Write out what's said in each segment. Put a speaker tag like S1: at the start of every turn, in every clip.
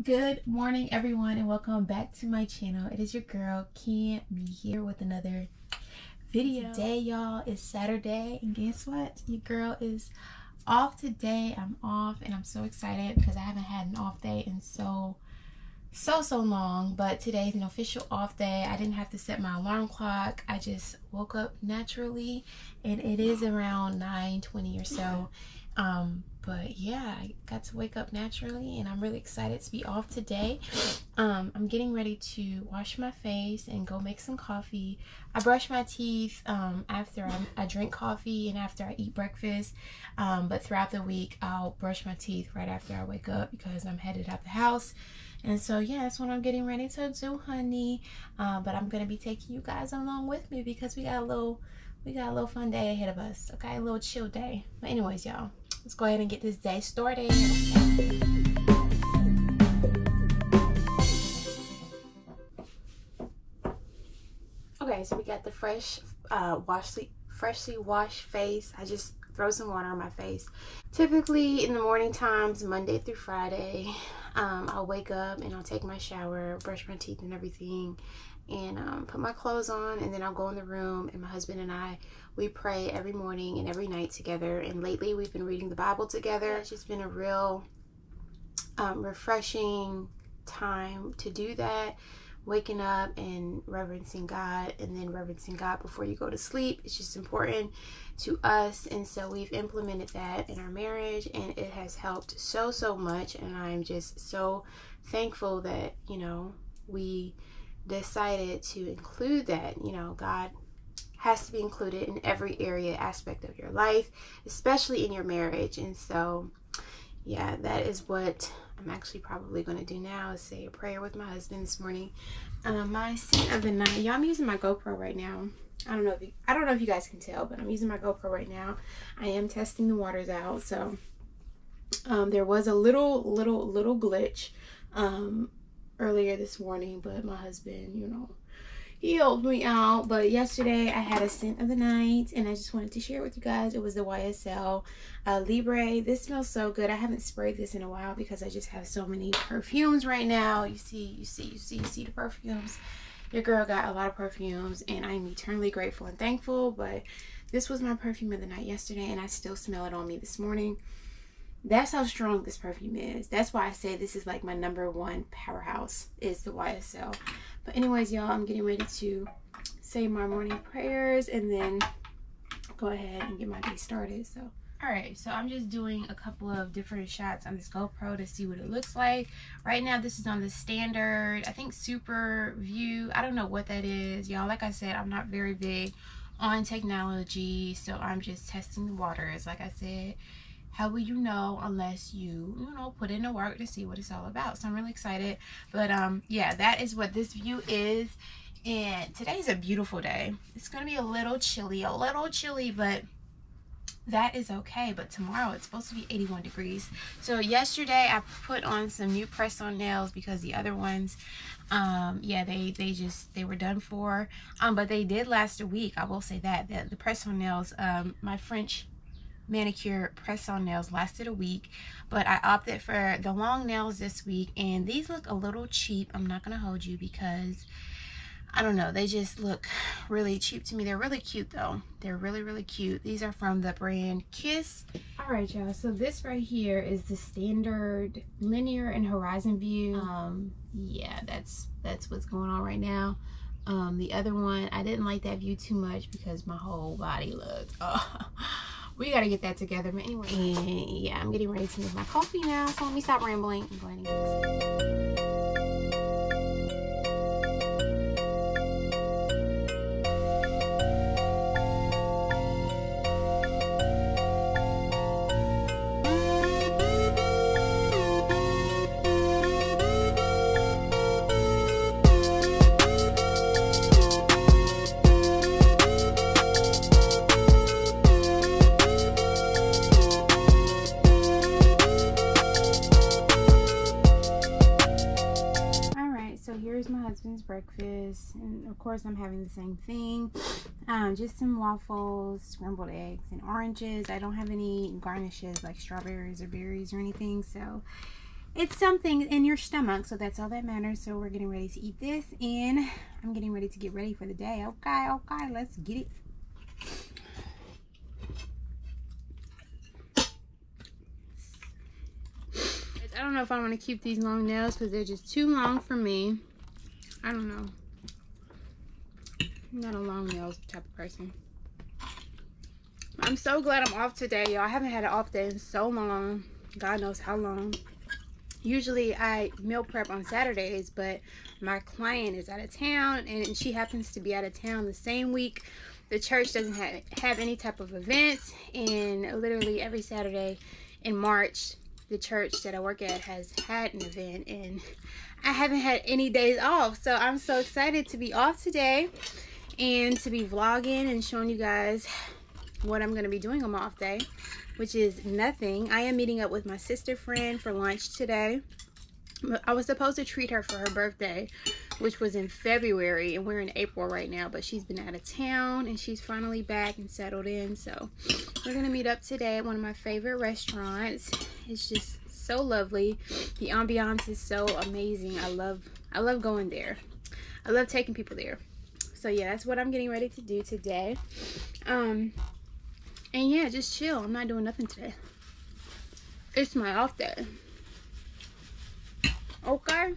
S1: Good morning, everyone, and welcome back to my channel. It is your girl, Can't Be here with another video. Today, y'all, is Saturday, and guess what? Your girl is off today. I'm off, and I'm so excited because I haven't had an off day in so, so, so long. But today is an official off day. I didn't have to set my alarm clock. I just woke up naturally, and it is around 9:20 or so. Um, but yeah, I got to wake up naturally and I'm really excited to be off today. Um, I'm getting ready to wash my face and go make some coffee. I brush my teeth um, after I, I, drink coffee and after I eat breakfast. Um, but throughout the week, I'll brush my teeth right after I wake up because I'm headed out the house. And so, yeah, that's what I'm getting ready to do, honey. Uh, but I'm going to be taking you guys along with me because we got a little, we got a little fun day ahead of us. Okay, a little chill day. But anyways, y'all let's go ahead and get this day started. Okay, so we got the fresh, uh, washly, freshly washed face. I just throw some water on my face. Typically in the morning times, Monday through Friday, um, I'll wake up and I'll take my shower, brush my teeth and everything, and um, put my clothes on, and then I'll go in the room, and my husband and I we pray every morning and every night together. And lately, we've been reading the Bible together. It's just been a real um, refreshing time to do that. Waking up and reverencing God, and then reverencing God before you go to sleep. It's just important to us. And so we've implemented that in our marriage, and it has helped so, so much. And I'm just so thankful that, you know, we decided to include that. You know, God has to be included in every area aspect of your life, especially in your marriage. And so, yeah, that is what I'm actually probably going to do now is say a prayer with my husband this morning. Um, my scene of the night, y'all, I'm using my GoPro right now. I don't know if you, I don't know if you guys can tell, but I'm using my GoPro right now. I am testing the waters out. So um, there was a little, little, little glitch um, earlier this morning, but my husband, you know, he helped me out. But yesterday I had a scent of the night and I just wanted to share it with you guys. It was the YSL uh, Libre. This smells so good. I haven't sprayed this in a while because I just have so many perfumes right now. You see, you see, you see, you see the perfumes. Your girl got a lot of perfumes and I'm eternally grateful and thankful. But this was my perfume of the night yesterday and I still smell it on me this morning. That's how strong this perfume is. That's why I say this is like my number one powerhouse is the YSL. But anyways, y'all, I'm getting ready to say my morning prayers and then go ahead and get my day started. So Alright, so I'm just doing a couple of different shots on this GoPro to see what it looks like. Right now, this is on the standard, I think super view. I don't know what that is. Y'all, like I said, I'm not very big on technology, so I'm just testing the waters. Like I said, how will you know unless you you know put in the work to see what it's all about? So i'm really excited. But um yeah that is what this view is. And today's a beautiful day. It's gonna be a little chilly a little chilly but that is okay. But tomorrow it's supposed to be 81 degrees. So yesterday i put on some new press on nails because the other ones um yeah they they just they were done for. Um but they did last a week. I will say that the, the press on nails um my french manicure press-on nails lasted a week but I opted for the long nails this week and these look a little cheap. I'm not gonna hold you because I don't know they just look really cheap to me. They're really cute though. They're really really cute. These are from the brand Kiss. All right y'all. So this right here is the standard linear and horizon view. Um yeah that's that's what's going on right now. Um the other one I didn't like that view too much because my whole body looked oh we got to get that together. But anyway, and yeah, I'm getting ready to make my coffee now. So let me stop rambling um, just some waffles scrambled eggs and oranges I don't have any garnishes like strawberries or berries or anything so it's something in your stomach so that's all that matters so we're getting ready to eat this and i'm getting ready to get ready for the day okay okay let's get it I don't know if I want to keep these long nails because they're just too long for me. I don't know. I'm not a long nails type of person. I'm so glad I'm off today, y'all. I haven't had an off day in so long. God knows how long. Usually I meal prep on Saturdays, but my client is out of town and she happens to be out of town the same week. The church doesn't have, have any type of events and literally every Saturday in March, the church that I work at has had an event and I haven't had any days off. So I'm so excited to be off today and to be vlogging and showing you guys what I'm going to be doing on my off day, which is nothing. I am meeting up with my sister friend for lunch today. I was supposed to treat her for her birthday, which was in February, and we're in April right now, but she's been out of town, and she's finally back and settled in, so we're going to meet up today at one of my favorite restaurants. It's just so lovely. The ambiance is so amazing. I love, I love going there. I love taking people there. So yeah, that's what I'm getting ready to do today. Um, and yeah, just chill. I'm not doing nothing today. It's my off day. Okay.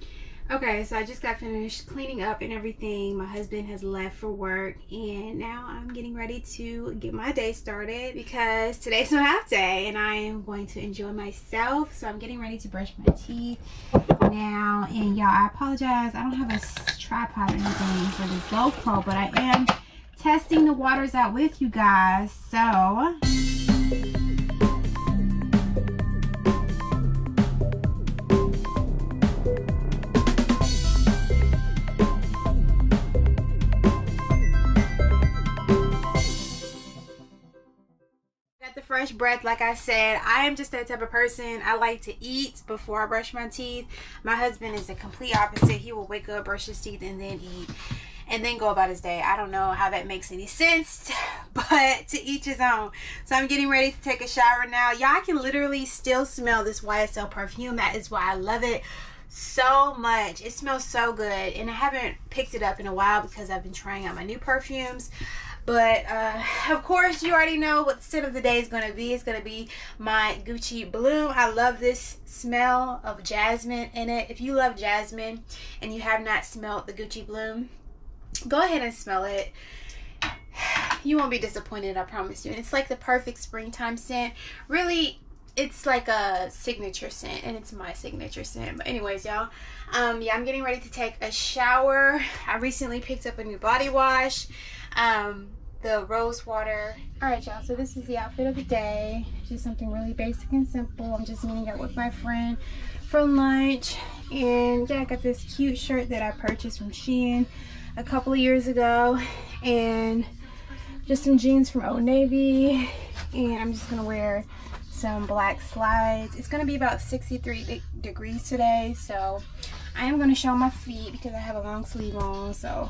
S1: Okay, so I just got finished cleaning up and everything. My husband has left for work and now I'm getting ready to get my day started because today's my half day and I am going to enjoy myself. So I'm getting ready to brush my teeth now. And y'all, I apologize. I don't have a tripod or anything for this GoPro, but I am testing the waters out with you guys. So... fresh breath like i said i am just that type of person i like to eat before i brush my teeth my husband is the complete opposite he will wake up brush his teeth and then eat and then go about his day. I don't know how that makes any sense, but to each his own. So I'm getting ready to take a shower now. Y'all can literally still smell this YSL perfume. That is why I love it so much. It smells so good. And I haven't picked it up in a while because I've been trying out my new perfumes. But uh, of course, you already know what the scent of the day is going to be. It's going to be my Gucci Bloom. I love this smell of jasmine in it. If you love jasmine and you have not smelled the Gucci Bloom, go ahead and smell it you won't be disappointed i promise you and it's like the perfect springtime scent really it's like a signature scent and it's my signature scent but anyways y'all um yeah i'm getting ready to take a shower i recently picked up a new body wash um the rose water. All right y'all so this is the outfit of the day. Just something really basic and simple. I'm just meeting up with my friend for lunch. And yeah i got this cute shirt that i purchased from shein a couple of years ago. And just some jeans from Old Navy. And I'm just gonna wear some black slides. It's gonna be about 63 de degrees today. So I am gonna show my feet because I have a long sleeve on so.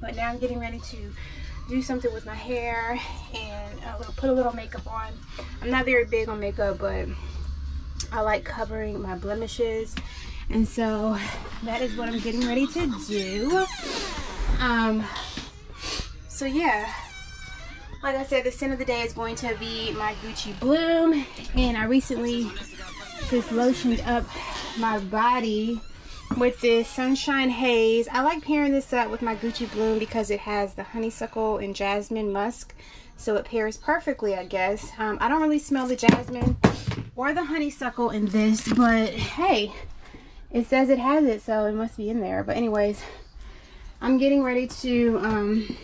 S1: But now I'm getting ready to do something with my hair and a little, put a little makeup on. I'm not very big on makeup but I like covering my blemishes. And so that is what I'm getting ready to do. Um, so yeah, like I said, the scent of the day is going to be my Gucci Bloom. And I recently just lotioned up my body with this Sunshine Haze. I like pairing this up with my Gucci Bloom because it has the honeysuckle and jasmine musk. So it pairs perfectly, I guess. Um, I don't really smell the jasmine or the honeysuckle in this, but hey, it says it has it, so it must be in there. But anyways, I'm getting ready to um,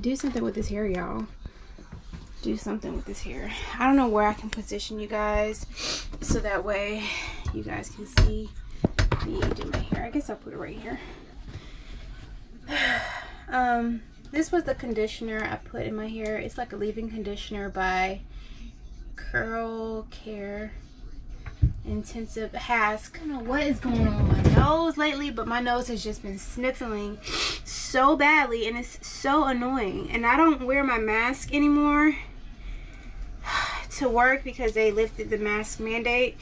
S1: do something with this hair, y'all. Do something with this hair. I don't know where I can position you guys so that way you guys can see me do my hair. I guess I'll put it right here. um, this was the conditioner I put in my hair. It's like a leave-in conditioner by Curl Care intensive hask. I don't know what is going on with my nose lately, but my nose has just been sniffling so badly and it's so annoying. And I don't wear my mask anymore to work because they lifted the mask mandate.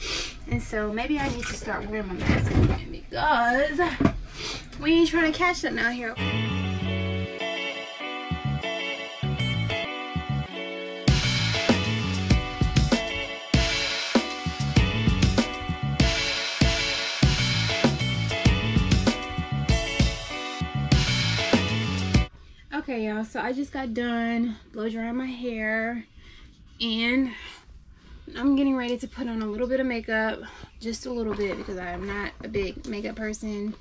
S1: And so maybe I need to start wearing my mask again because we ain't trying to catch them out here. Okay, y'all, so I just got done blow drying my hair and I'm getting ready to put on a little bit of makeup, just a little bit because I am not a big makeup person.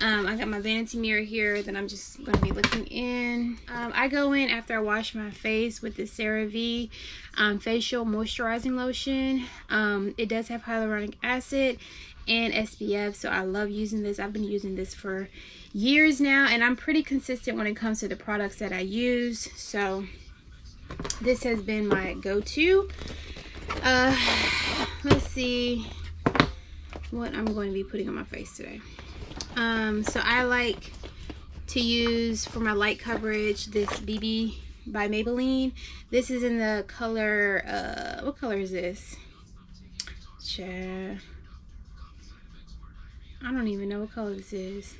S1: Um, I got my vanity mirror here that I'm just going to be looking in. Um, I go in after I wash my face with the CeraVe um, Facial Moisturizing Lotion. Um, it does have hyaluronic acid and SPF, so I love using this. I've been using this for years now and I'm pretty consistent when it comes to the products that I use so this has been my go-to. Uh, let's see what I'm going to be putting on my face today. Um, so I like to use for my light coverage this BB by Maybelline. This is in the color uh, what color is this? I don't even know what color this is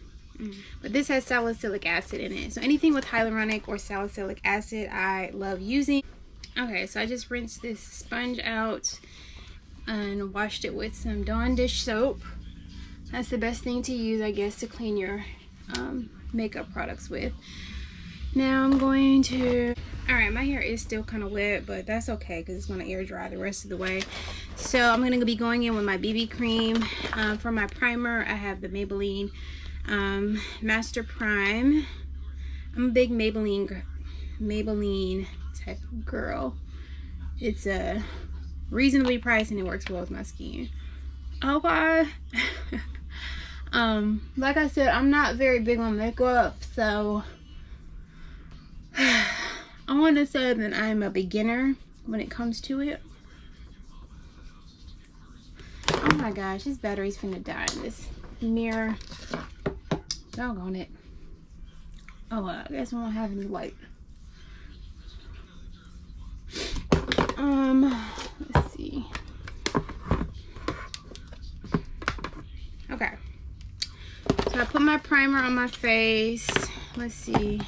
S1: but this has salicylic acid in it. So anything with hyaluronic or salicylic acid, I love using. Okay, so I just rinsed this sponge out and washed it with some Dawn dish soap. That's the best thing to use, I guess, to clean your um, makeup products with. Now I'm going to, all right, my hair is still kind of wet, but that's okay because it's going to air dry the rest of the way. So I'm going to be going in with my BB cream. Uh, for my primer, I have the Maybelline um, Master Prime. I'm a big Maybelline Maybelline type girl. It's a reasonably priced and it works well with my skin. Okay. um, like I said, I'm not very big on makeup, so I want to say that I'm a beginner when it comes to it. Oh my gosh, this battery's finna die in this mirror. Doggone it. Oh, well, I guess I won't have any light. Um, let's see. Okay. So I put my primer on my face. Let's see.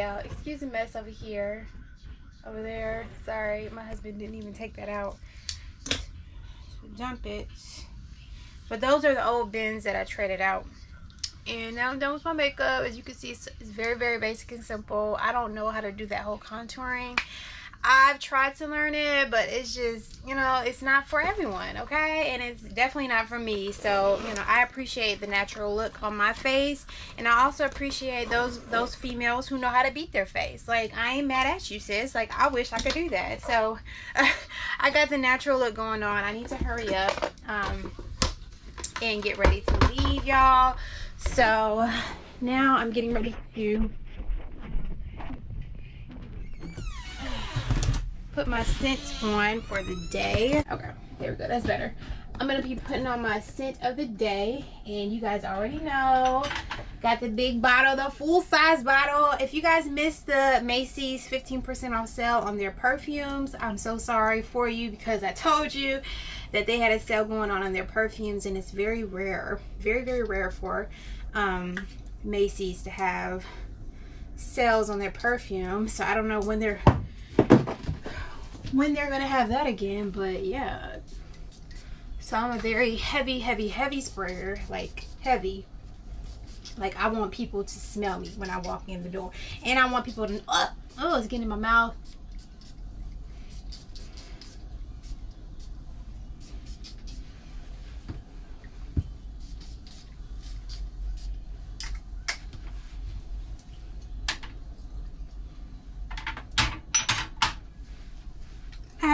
S1: Y'all, excuse the mess over here. Over there. Sorry, my husband didn't even take that out. Dump it. But those are the old bins that I traded out. And now I'm done with my makeup. As you can see, it's, it's very, very basic and simple. I don't know how to do that whole contouring. I've tried to learn it, but it's just, you know, it's not for everyone, okay? And it's definitely not for me. So, you know, I appreciate the natural look on my face. And I also appreciate those those females who know how to beat their face. Like, I ain't mad at you, sis. Like, I wish I could do that. So, I got the natural look going on. I need to hurry up um, and get ready to leave, y'all. So, now I'm getting ready to put my scent on for the day. Okay, there we go. That's better. I'm to be putting on my scent of the day. And you guys already know. Got the big bottle, the full size bottle. If you guys missed the Macy's 15% off sale on their perfumes, I'm so sorry for you because I told you that they had a sale going on on their perfumes and it's very rare. Very, very rare for um, Macy's to have sales on their perfume. So I don't know when they're when they're gonna have that again but yeah. So I'm a very heavy heavy heavy sprayer like heavy. Like I want people to smell me when I walk in the door. And I want people to oh, oh it's getting in my mouth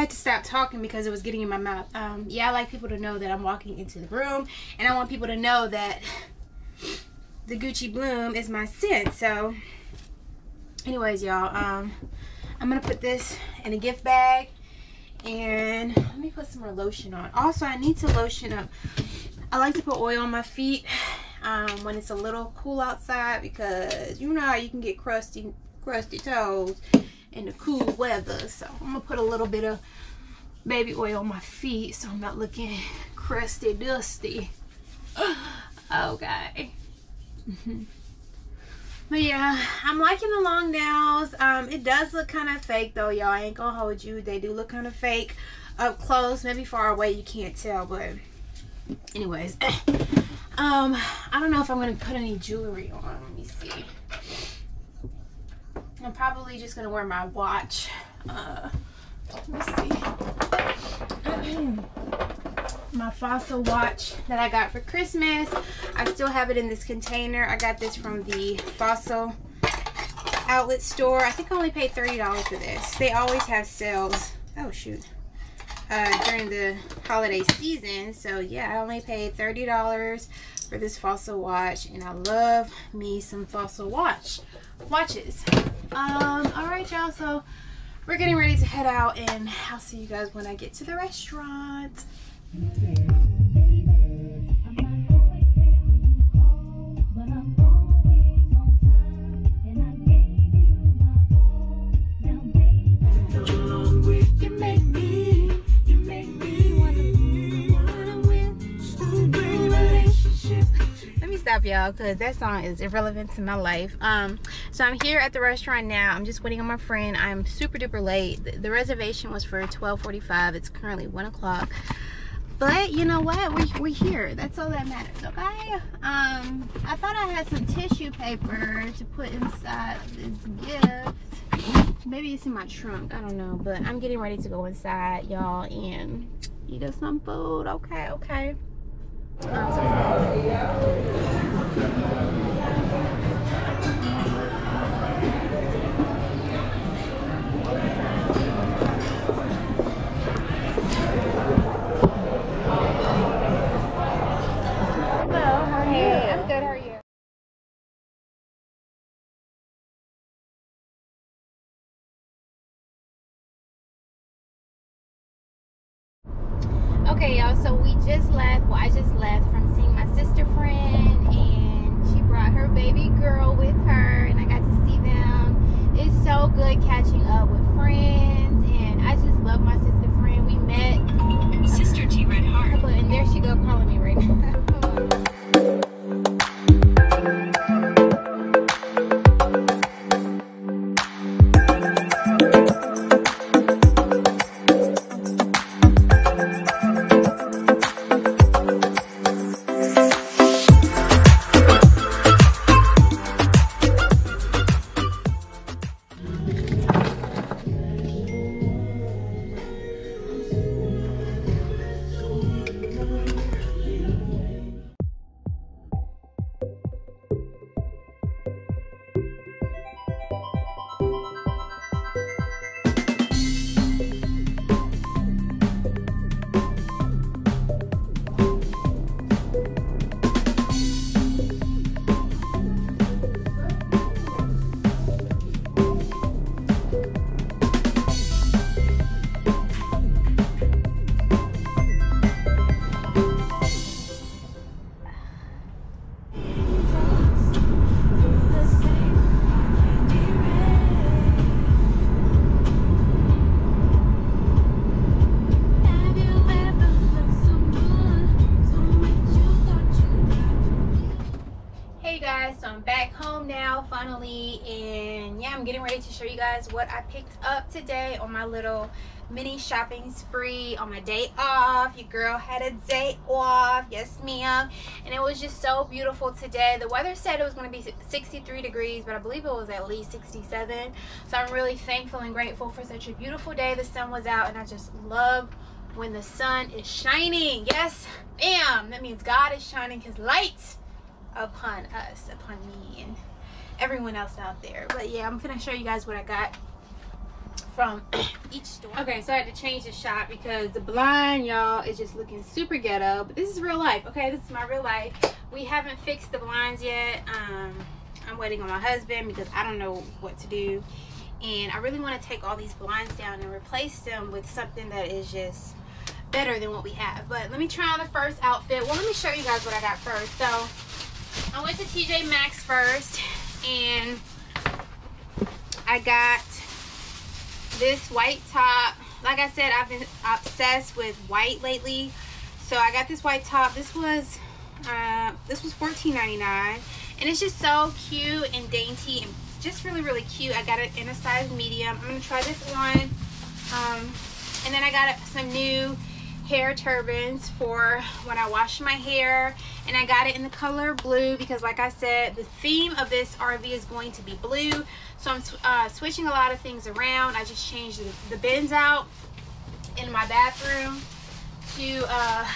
S1: had to stop talking because it was getting in my mouth. Um, yeah, I like people to know that I'm walking into the room, and I want people to know that the Gucci Bloom is my scent. So, anyways, y'all, um, I'm gonna put this in a gift bag, and let me put some more lotion on. Also, I need to lotion up. I like to put oil on my feet um, when it's a little cool outside because you know how you can get crusty, crusty toes in the cool weather. So I'm gonna put a little bit of baby oil on my feet so I'm not looking crusty dusty. okay. but yeah, I'm liking the long nails. Um, it does look kind of fake though, y'all. I ain't gonna hold you. They do look kind of fake up close. Maybe far away you can't tell, but anyways. um, I don't know if I'm gonna put any jewelry on. Let me see. I'm probably just gonna wear my watch. Uh, let me see. my fossil watch that I got for Christmas. I still have it in this container. I got this from the fossil outlet store. I think I only paid $30 for this. They always have sales. Oh shoot. Uh, during the holiday season. So yeah, I only paid $30 for this fossil watch and I love me some fossil watch watches. Um, all right, y'all. So we're getting ready to head out, and I'll see you guys when I get to the restaurant. Stop y'all because that song is irrelevant to my life. Um so i'm here at the restaurant now. I'm just waiting on my friend. I'm super duper late. The, reservation was for 12:45. it's currently one o'clock. But you know what? We, we're here. That's all that matters okay? Um i thought i had some tissue paper to put inside this gift. Maybe it's in my trunk. I don't know. But i'm getting ready to go inside y'all and eat us some food. Okay okay Thank you. And yeah i'm getting ready to show you guys what i picked up today on my little mini shopping spree on my day off. Your girl had a day off. Yes ma'am. And it was just so beautiful today. The weather said it was going to be 63 degrees but i believe it was at least 67 so i'm really thankful and grateful for such a beautiful day. The sun was out and i just love when the sun is shining. Yes ma'am. That means god is shining his light upon us upon me. and everyone else out there. But yeah, I'm gonna show you guys what I got from each store. Okay, so I had to change the shot because the blind, y'all, is just looking super ghetto. But this is real life, okay? This is my real life. We haven't fixed the blinds yet. Um, I'm waiting on my husband because I don't know what to do. And I really want to take all these blinds down and replace them with something that is just better than what we have. But let me try on the first outfit. Well, let me show you guys what I got first. So I went to TJ Maxx first and I got this white top. Like I said, I've been obsessed with white lately. So I got this white top. This was uh, this was $14.99 and it's just so cute and dainty and just really really cute. I got it in a size medium. I'm gonna try this one. Um, and then I got some new hair turbans for when I wash my hair and I got it in the color blue because like I said the theme of this RV is going to be blue. So I'm uh, switching a lot of things around. I just changed the, bins out in my bathroom to uh,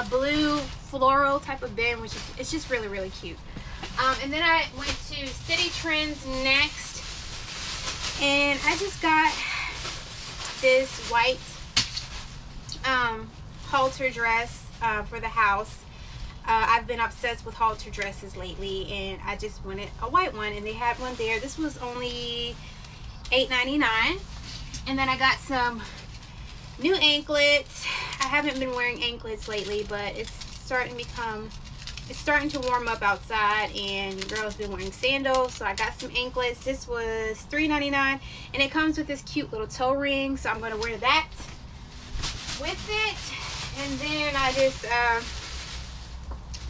S1: a blue floral type of bin which is it's just really really cute. Um, and then I went to Citi Trends next and I just got this white um, halter dress uh, for the house. Uh, I've been obsessed with halter dresses lately and I just wanted a white one and they had one there. This was only $8.99 and then I got some new anklets. I haven't been wearing anklets lately but it's starting to become it's starting to warm up outside and girls been wearing sandals so I got some anklets this was $3.99 and it comes with this cute little toe ring so I'm going to wear that with it. And then I just uh,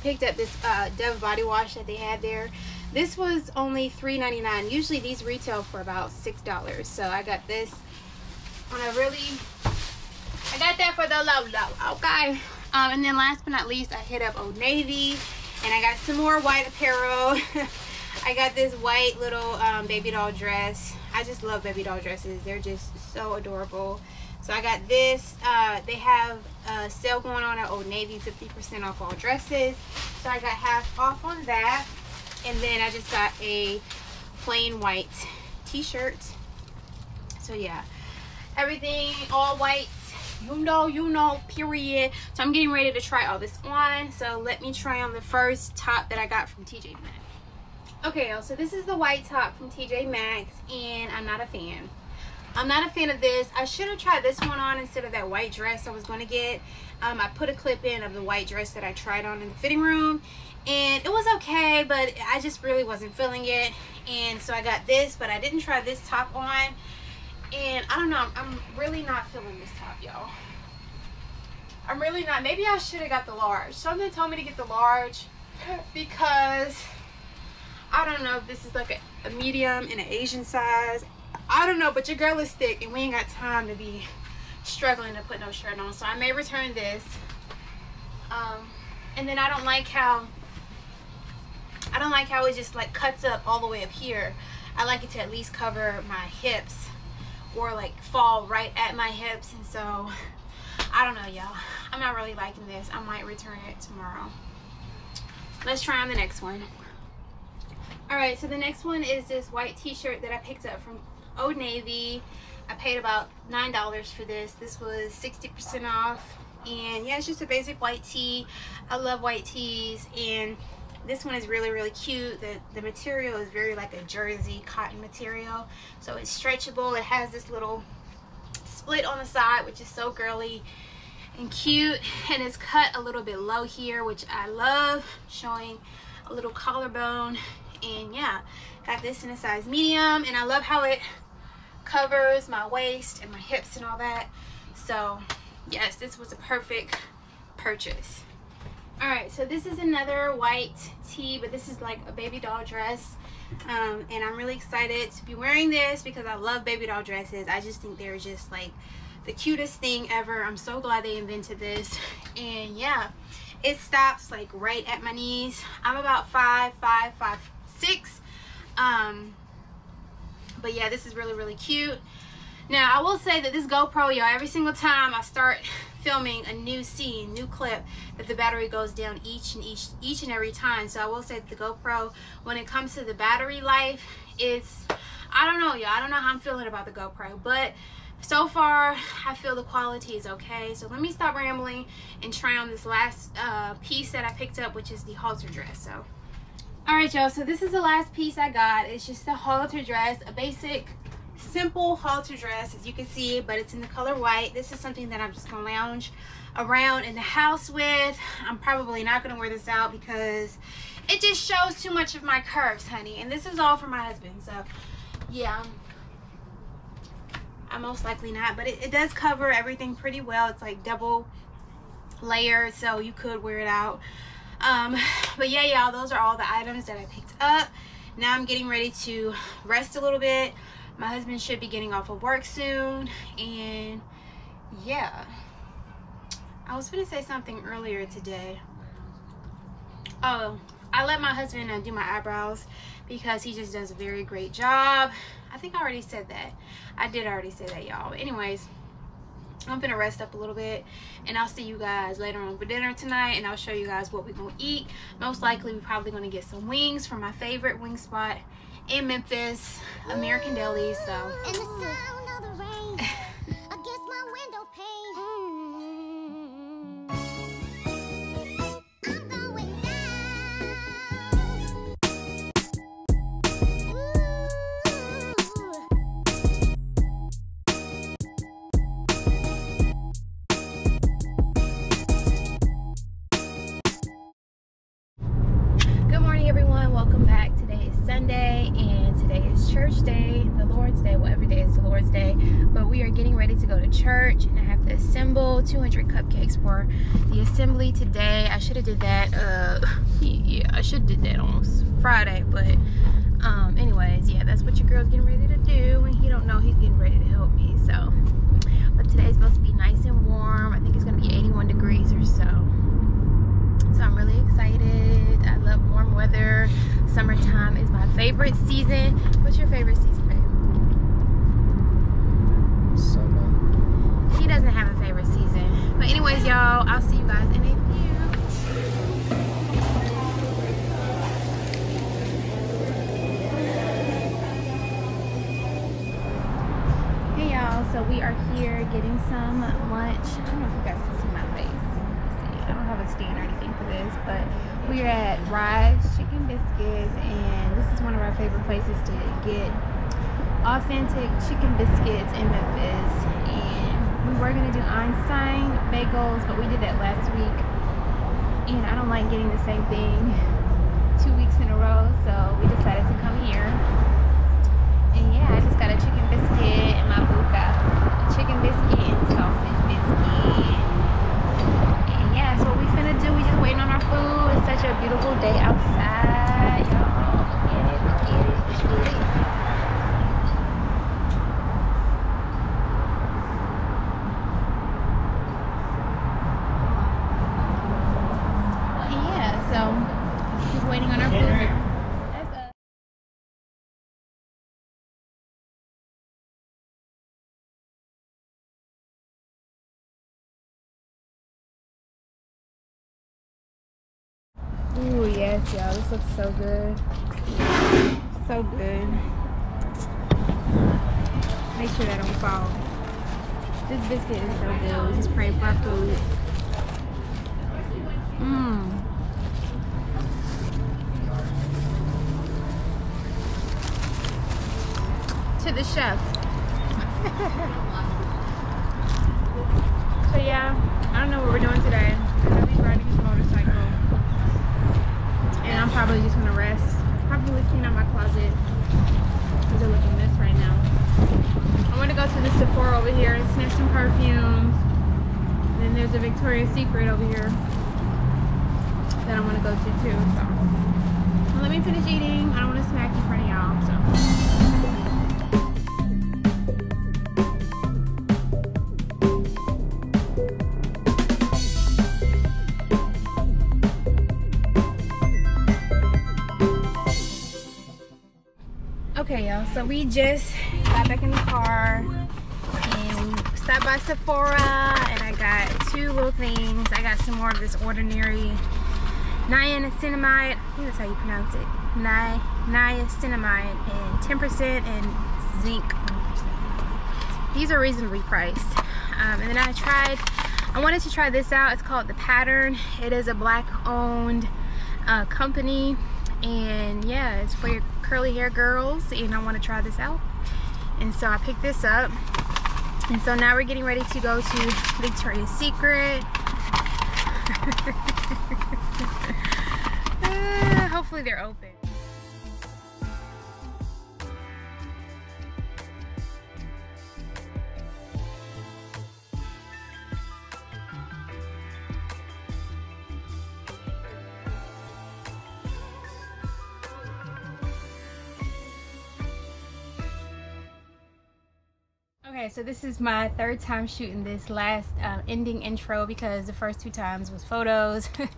S1: picked up this uh, Dove body wash that they had there. This was only $3.99. Usually these retail for about $6. So I got this on a really, I got that for the low low, okay? Um, and then last but not least, I hit up Old Navy and I got some more white apparel. I got this white little um, baby doll dress. I just love baby doll dresses. They're just so adorable. So I got this. Uh, they have a sale going on at Old Navy, 50% off all dresses. So I got half off on that. And then I just got a plain white t-shirt. So yeah, everything all white. You know, you know, period. So I'm getting ready to try all this on. So let me try on the first top that I got from TJ Maxx. Okay, so this is the white top from TJ Maxx, and I'm not a fan. I'm not a fan of this. I should have tried this one on instead of that white dress I was going to get. Um, I put a clip in of the white dress that I tried on in the fitting room. And it was okay, but I just really wasn't feeling it. And so I got this, but I didn't try this top on. And I don't know, I'm really not feeling this top, y'all. I'm really not. Maybe I should have got the large. Something told me to get the large because I don't know if this is like a, a medium in an Asian size. I don't know, but your girl is thick and we ain't got time to be struggling to put no shirt on. So I may return this. Um, and then I don't like how, I don't like how it just like cuts up all the way up here. I like it to at least cover my hips or like fall right at my hips. And so, I don't know y'all. I'm not really liking this. I might return it tomorrow. Let's try on the next one. Alright, so the next one is this white t-shirt that I picked up from Old Navy. I paid about $9 for this. This was 60% off. And yeah, it's just a basic white tee. I love white tees. And this one is really, really cute. The, the material is very like a jersey cotton material. So it's stretchable. It has this little split on the side, which is so girly and cute. And it's cut a little bit low here, which I love. Showing a little collarbone. And yeah, got this in a size medium. And I love how it covers my waist and my hips and all that. So yes, this was a perfect purchase. All right, so this is another white tee, but this is like a baby doll dress. Um, and I'm really excited to be wearing this because I love baby doll dresses. I just think they're just like the cutest thing ever. I'm so glad they invented this. And yeah, it stops like right at my knees. I'm about five, five, five, six. Um, but yeah this is really really cute now i will say that this gopro y'all every single time i start filming a new scene new clip that the battery goes down each and each each and every time so i will say that the gopro when it comes to the battery life it's I don't know, y'all. I don't know how I'm feeling about the GoPro, but so far I feel the quality is okay. So let me stop rambling and try on this last uh, piece that I picked up, which is the halter dress. So, all right, y'all. So this is the last piece I got. It's just a halter dress, a basic simple halter dress as you can see but it's in the color white this is something that i'm just gonna lounge around in the house with i'm probably not gonna wear this out because it just shows too much of my curves honey and this is all for my husband so yeah i'm, most likely not but it, it does cover everything pretty well it's like double layered so you could wear it out um but yeah y'all those are all the items that I picked up now I'm getting ready to rest a little bit my husband should be getting off of work soon and yeah I was gonna say something earlier today oh I let my husband uh, do my eyebrows because he just does a very great job. I think I already said that. I did already say that, y'all. anyways, I'm gonna rest up a little bit and I'll see you guys later on for dinner tonight and I'll show you guys what we're gonna eat. Most likely we're probably gonna get some wings from my favorite wing spot in Memphis, American Deli. So have did that. Uh, yeah, I should have did that on Friday, but um, anyways, yeah, that's what your girl's getting ready to do, and he don't know he's getting ready to help me. So, but today's supposed to be nice and warm. I think it's gonna be 81 degrees or so. So I'm really excited. I love warm weather. Summertime is my favorite season. What's your favorite season, babe?
S2: Summer.
S1: He doesn't have a favorite season. But anyways, y'all, I'll see you guys in a few. Hey y'all, we are here getting some lunch. I don't know if you guys can see my face. See, I don't have a stand or anything for this, but we're at Rise Chicken Biscuits, and this is one of our favorite places to get authentic chicken biscuits in Memphis. And we were gonna do Einstein bagels, but we did that last week, and I don't like getting the same thing two weeks in a row, so we decided to come here. And yeah, I just got a chicken biscuit and my boo got a chicken biscuit and sausage biscuit And yeah, so what we finna do, we just waiting on our food. It's such a beautiful day outside, y'all. It, get it, get it. Yeah, so just waiting on our food. Ooh, yes, y'all. This looks so good. So good. Make sure that don't fall. This biscuit is so good. We just pray for our food. Mmm. To the chef. so yeah, I don't know what we're doing today. And I'm probably just gonna rest. Probably clean out my closet because they're looking mess right now. I want to go to the Sephora over here and sniff some perfumes. And then there's a Victoria's Secret over here that I want to go to too. So let me finish eating. So we just got back in the car and stopped by Sephora and I got two little things. I got some more of this ordinary niacinamide. I think that's how you pronounce it. ni niacinamide and 10% and zinc. These are reasonably priced. Um, and then I tried, I wanted to try this out. It's called The Pattern. It is a black owned uh, company. And yeah, it's for your curly hair girls. And I want to try this out. And so I picked this up. And so now we're getting ready to go to Victoria's Secret. uh, hopefully they're open. Okay, so this is my third time shooting this last uh, ending intro because the first two times was photos. but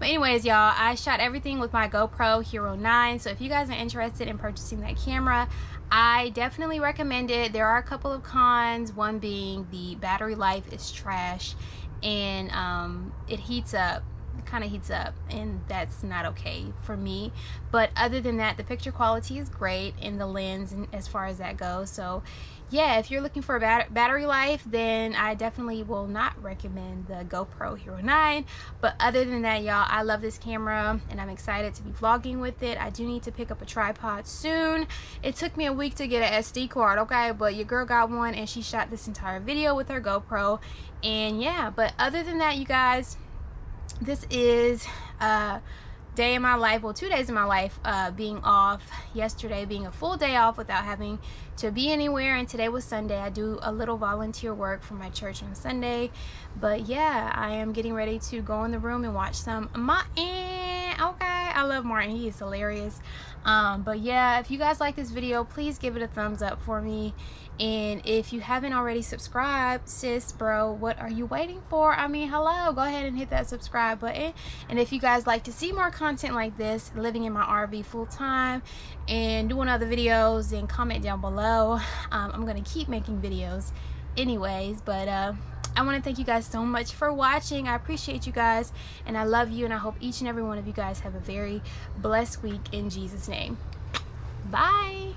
S1: anyways, y'all, I shot everything with my GoPro Hero 9. So if you guys are interested in purchasing that camera, I definitely recommend it. There are a couple of cons, one being the battery life is trash and um, it heats up kind of heats up and that's not okay for me. But other than that the picture quality is great in the lens and as far as that goes. So yeah if you're looking for a bat battery life then I definitely will not recommend the GoPro Hero 9 but other than that y'all I love this camera and I'm excited to be vlogging with it. I do need to pick up a tripod soon. It took me a week to get an SD card okay? But your girl got one and she shot this entire video with her GoPro. And yeah but other than that you guys this is a day in my life well two days in my life uh, being off yesterday being a full day off without having to be anywhere. And today was Sunday. I do a little volunteer work for my church on Sunday. But yeah I am getting ready to go in the room and watch some Martin okay. I love Martin. He is hilarious. Um, but yeah if you guys like this video please give it a thumbs up for me and if you haven't already subscribed sis bro what are you waiting for i mean hello go ahead and hit that subscribe button and if you guys like to see more content like this living in my rv full time and doing other videos then comment down below um, i'm gonna keep making videos anyways but uh I want to thank you guys so much for watching. I appreciate you guys and I love you and I hope each and every one of you guys have a very blessed week in Jesus name. Bye.